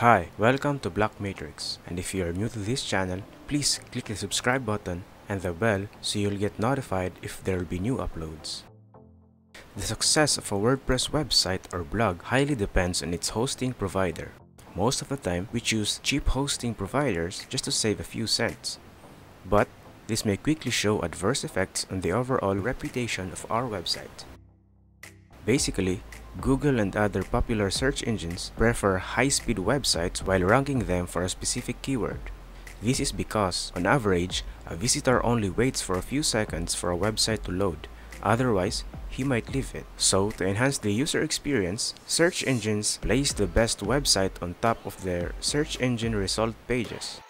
Hi, welcome to Black Matrix, and if you are new to this channel, please click the subscribe button and the bell so you'll get notified if there will be new uploads. The success of a WordPress website or blog highly depends on its hosting provider. Most of the time, we choose cheap hosting providers just to save a few cents. But this may quickly show adverse effects on the overall reputation of our website. Basically, Google and other popular search engines prefer high-speed websites while ranking them for a specific keyword. This is because, on average, a visitor only waits for a few seconds for a website to load, otherwise, he might leave it. So, to enhance the user experience, search engines place the best website on top of their search engine result pages.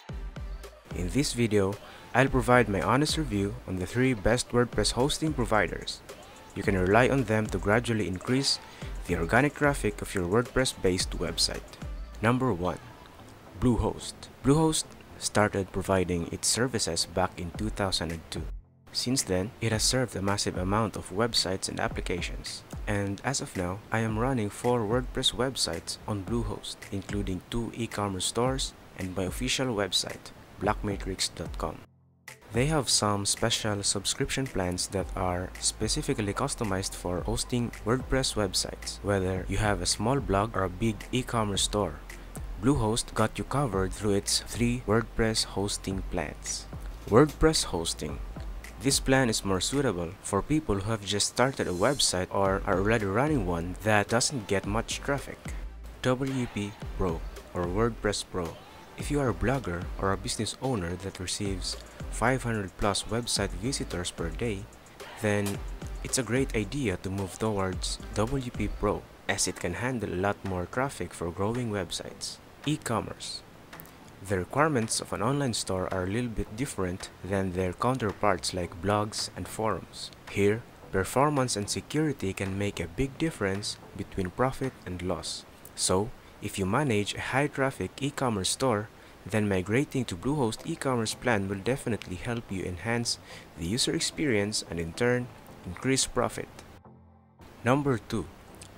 In this video, I'll provide my honest review on the three best WordPress hosting providers. You can rely on them to gradually increase the organic traffic of your WordPress-based website. Number 1. Bluehost. Bluehost started providing its services back in 2002. Since then, it has served a massive amount of websites and applications. And as of now, I am running 4 WordPress websites on Bluehost, including 2 e-commerce stores and my official website, blackmatrix.com. They have some special subscription plans that are specifically customized for hosting WordPress websites, whether you have a small blog or a big e-commerce store. Bluehost got you covered through its three WordPress hosting plans. WordPress hosting. This plan is more suitable for people who have just started a website or are already running one that doesn't get much traffic. WP Pro or WordPress Pro. If you are a blogger or a business owner that receives 500 plus website visitors per day, then it's a great idea to move towards WP Pro as it can handle a lot more traffic for growing websites. E-commerce. The requirements of an online store are a little bit different than their counterparts like blogs and forums. Here, performance and security can make a big difference between profit and loss. So, if you manage a high traffic e-commerce store, then migrating to Bluehost e-commerce plan will definitely help you enhance the user experience and in turn, increase profit. Number 2.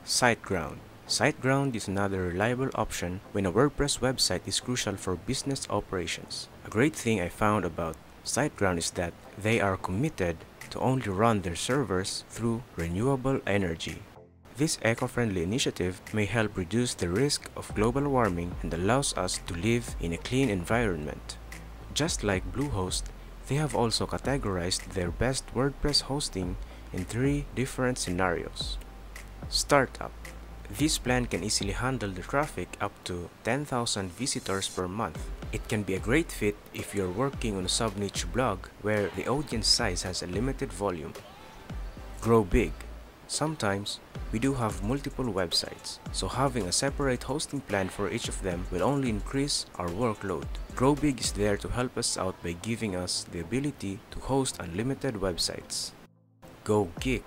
SiteGround. SiteGround is another reliable option when a WordPress website is crucial for business operations. A great thing I found about SiteGround is that they are committed to only run their servers through renewable energy. This eco-friendly initiative may help reduce the risk of global warming and allows us to live in a clean environment. Just like Bluehost, they have also categorized their best WordPress hosting in three different scenarios. Startup. This plan can easily handle the traffic up to 10,000 visitors per month. It can be a great fit if you're working on a sub-niche blog where the audience size has a limited volume. Grow big. Sometimes, we do have multiple websites, so having a separate hosting plan for each of them will only increase our workload. GrowBig is there to help us out by giving us the ability to host unlimited websites. GoGeek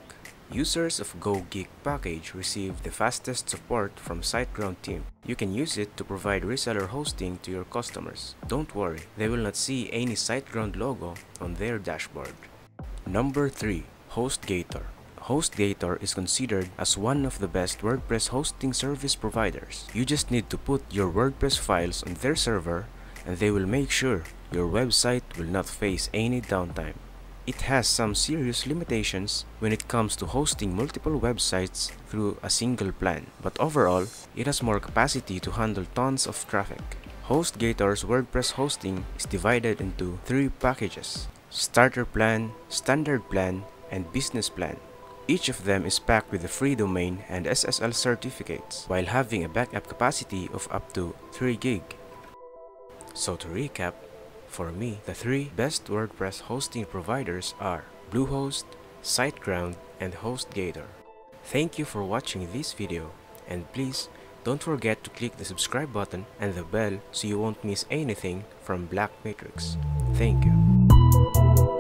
Users of GoGeek package receive the fastest support from SiteGround team. You can use it to provide reseller hosting to your customers. Don't worry, they will not see any SiteGround logo on their dashboard. Number 3. HostGator HostGator is considered as one of the best WordPress hosting service providers. You just need to put your WordPress files on their server and they will make sure your website will not face any downtime. It has some serious limitations when it comes to hosting multiple websites through a single plan, but overall, it has more capacity to handle tons of traffic. HostGator's WordPress hosting is divided into three packages Starter Plan, Standard Plan, and Business Plan. Each of them is packed with a free domain and SSL certificates, while having a backup capacity of up to 3 gig. So to recap, for me, the three best WordPress hosting providers are Bluehost, SiteGround, and HostGator. Thank you for watching this video, and please don't forget to click the subscribe button and the bell so you won't miss anything from Black Matrix. Thank you.